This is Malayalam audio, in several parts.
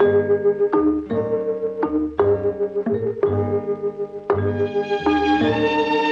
Thank you.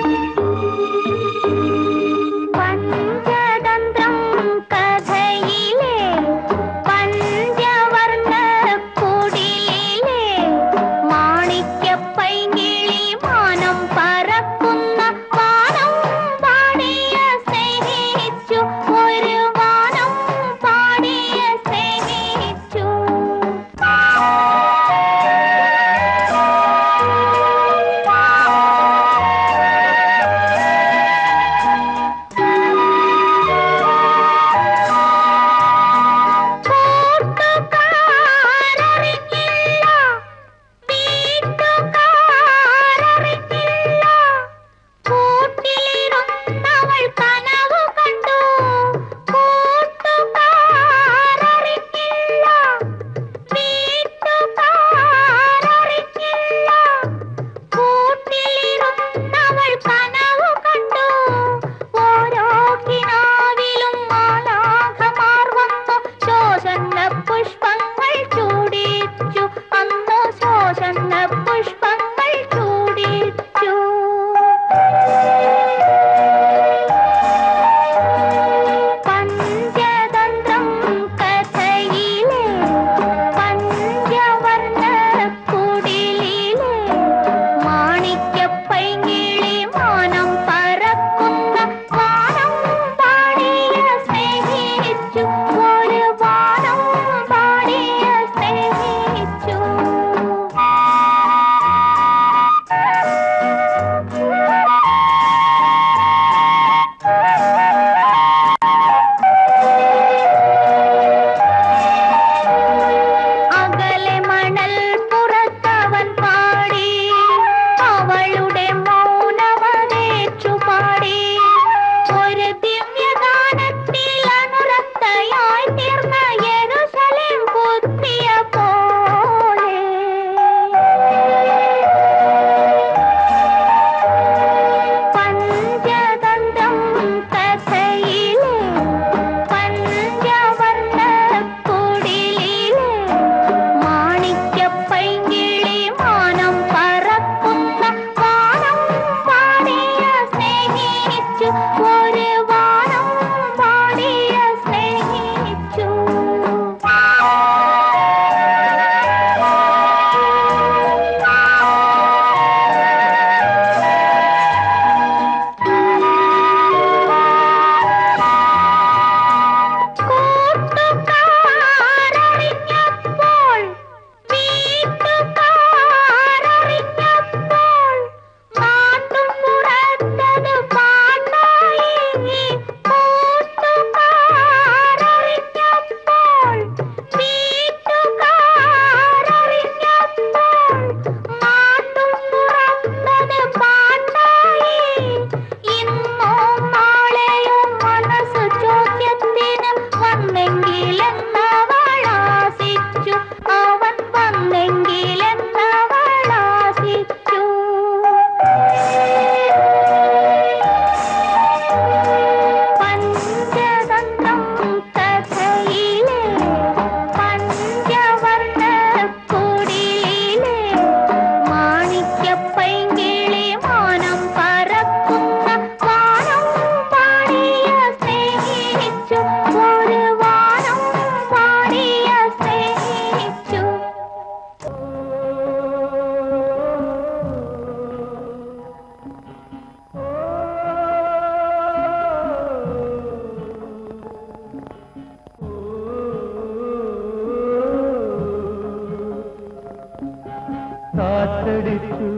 കാത്തടിച്ചു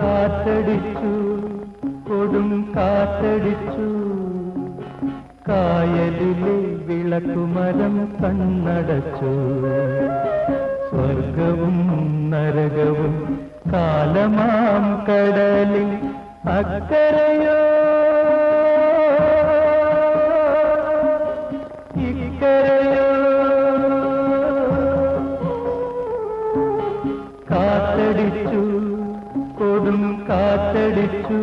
കാത്തടിച്ചു കൊടും കാത്തടിച്ചു കായലിലെ വിളക്കുമരം കണ്ണടച്ചു. കാറ്റടിച്ചു കൊടും കാറ്റടിച്ചു.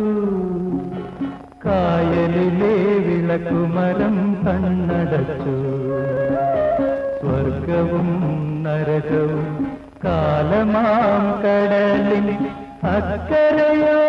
കായലിലെ വിളക്കുമരം കണ്ണടച്ചു. സ്വർഗവും നരകവും കാലമാം കടലിൽ അക്കരയോ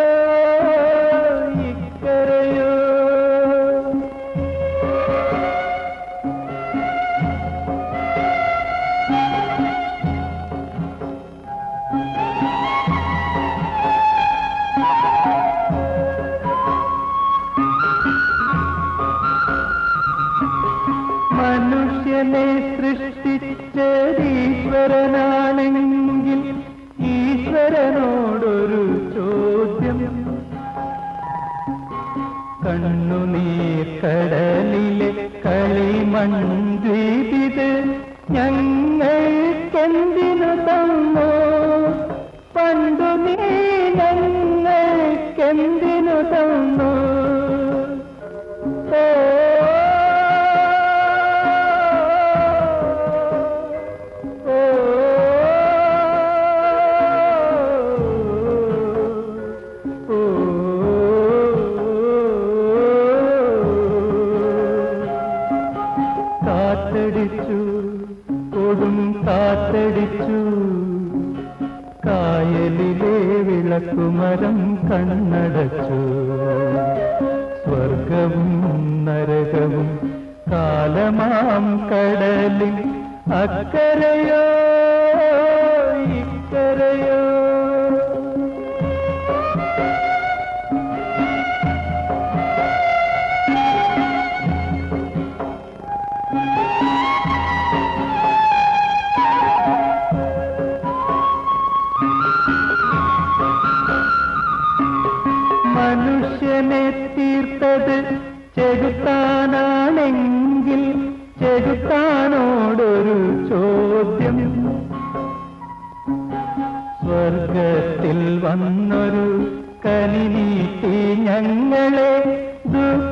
đưa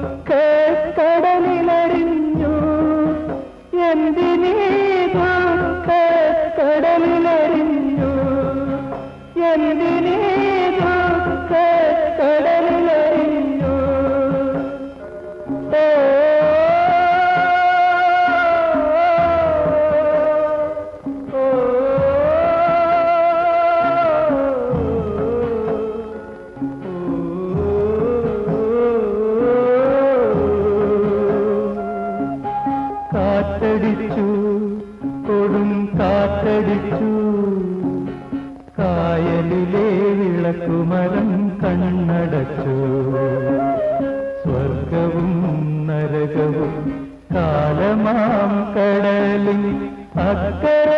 കണ്ണടച്ചു സ്വർഗവും നരകവും കാലമാം കടലിൽ അക്കരയോ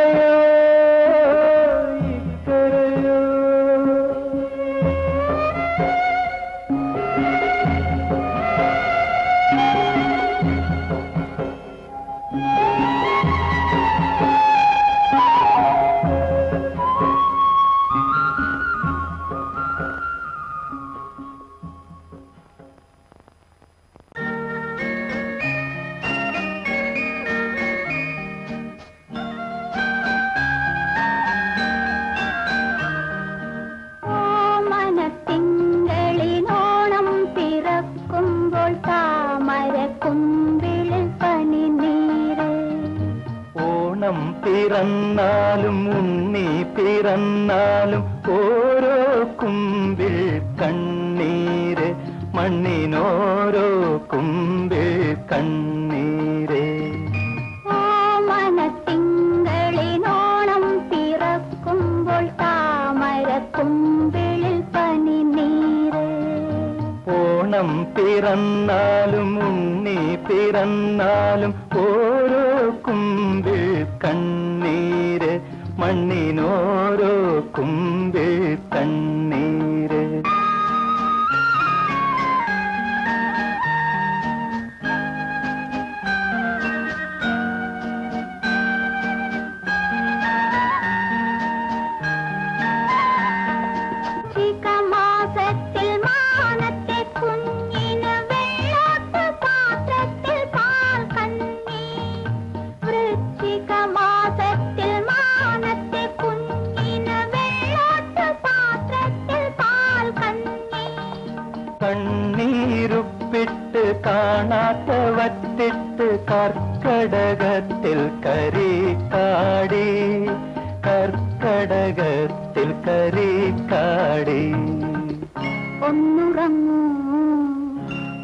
പിറന്നാലും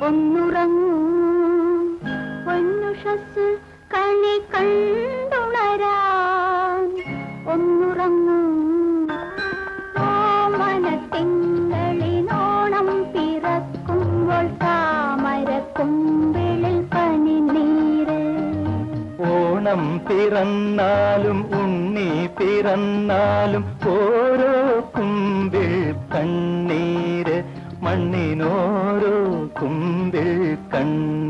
ഒന്നുറങ്ങൂ. കണി താമരക്കുമ്പിളിൽ പനിനീര്. ഓണം പിറന്നാലും ഉണ്ണി പിറന്നാലും ഓരോ കുമ്പിൾ കണ്ണീര്. മണ്ണിനോരോ കുമ്പിൾ കണ്ണീര്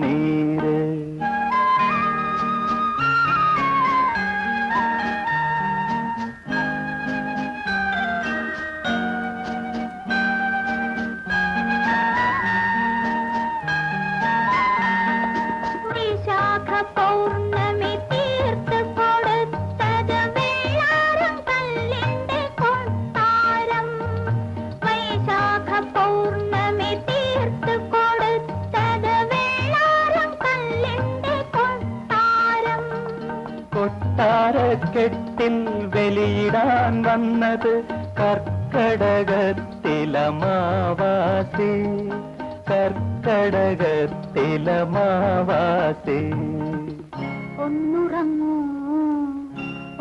വന്നത് കർക്കടകത്തിലമാവാസി. കർക്കടകത്തിലമാവാസി. ഒന്നുറങ്ങൂ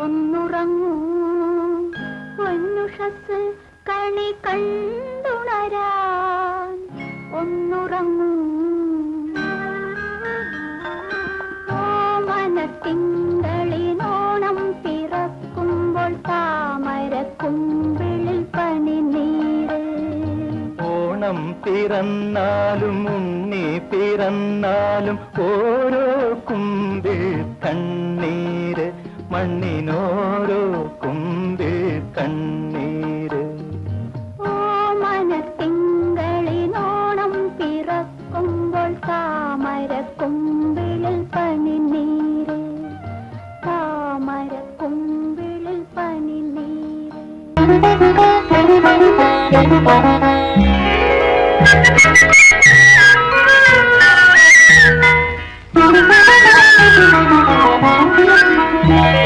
ഒന്നുറങ്ങൂ. പൊന്നുഷസ് കണി കണ്ടുണരാൻ ഒന്നുറങ്ങൂ. ഓ മനത്തിങ്കളിനോണം പിറക്കുമ്പോൾ പനിനീര് ഓണം പിറന്നാലും ഉണ്ണി പിറന്നാലും ഓരോ കുമ്പിൽ കണ്ണീര്. മണ്ണിനോരോ കുമ്പിൽ കണ്ണീര്. Thank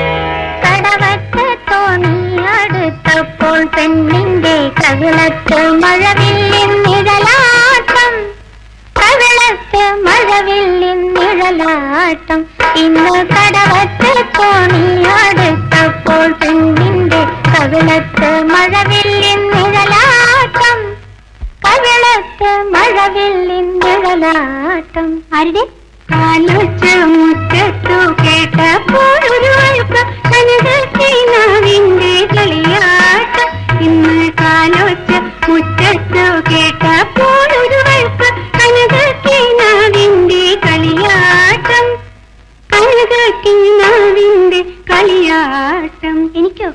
you. എനിക്കോ?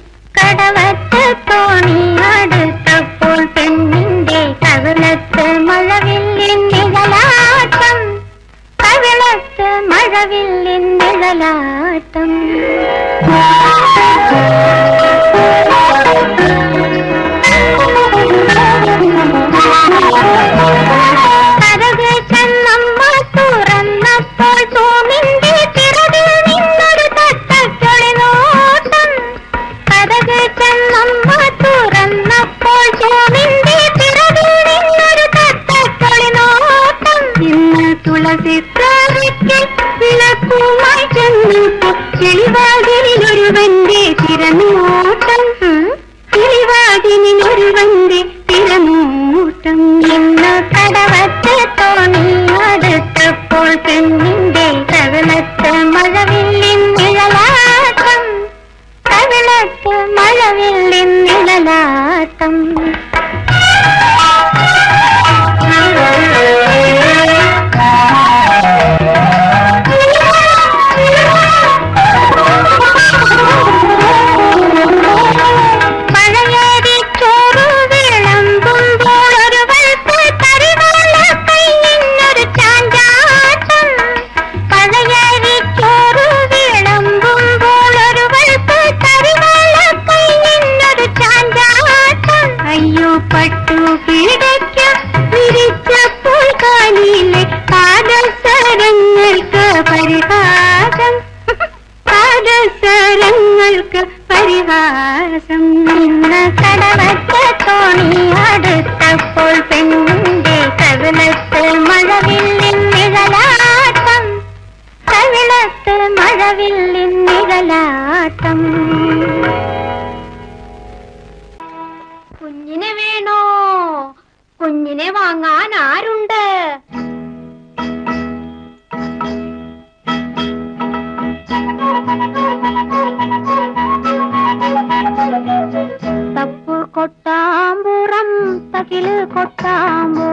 പരിഹാസം പാദസരങ്ങൾക്ക് പരിഹാസം നിന്ന് കടവറ്റ തോണി അടുത്തപ്പോൾ പെണ്ണിന്റെ കവിളത്തിൽ മഴവില്ലിൻ നിഴലാട്ടം. കവിളത്ത് മഴവില്ലിൻ നിഴലാട്ടം. കുഞ്ഞിനെ വേണോ? കുഞ്ഞിനെ വാങ്ങാൻ ആരുണ്ട്? தப்பு கொட்டாம்புறம் தகிழ் கொட்டாம்பு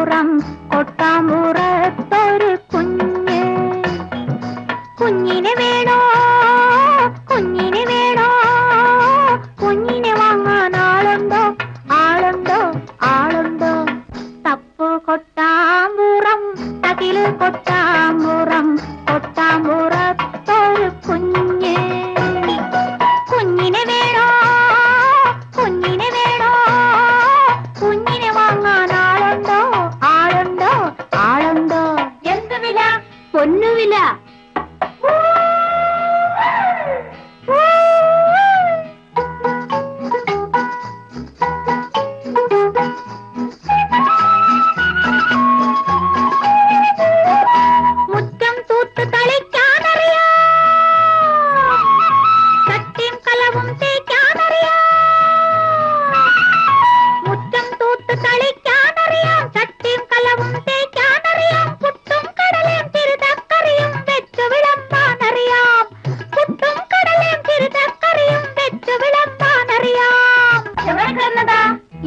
ഉണ്ടാവില്ല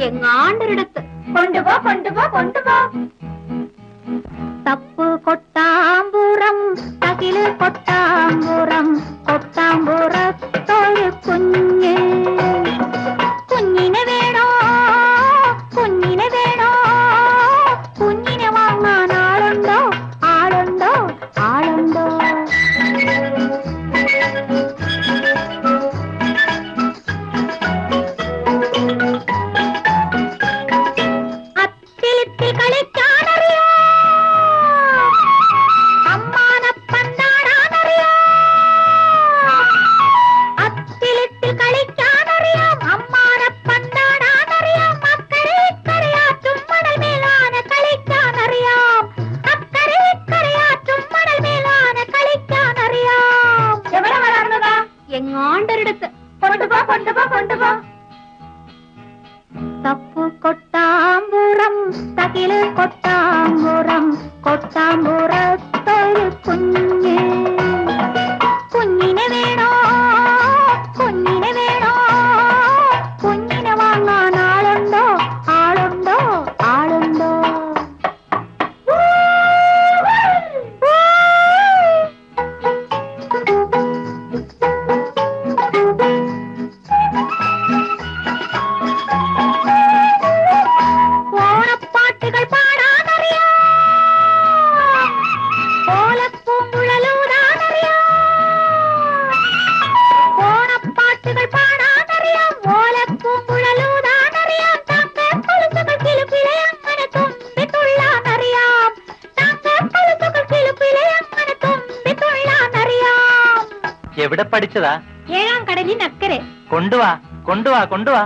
எங்க ஆண்டரிடத்து கொண்டு போ கொண்டு Thank എവിടെ പഠിച്ചതാ? ഏഴാം കടലിനക്കരെ കൊണ്ടുവാ കൊണ്ടുവാ കൊണ്ടുവാ.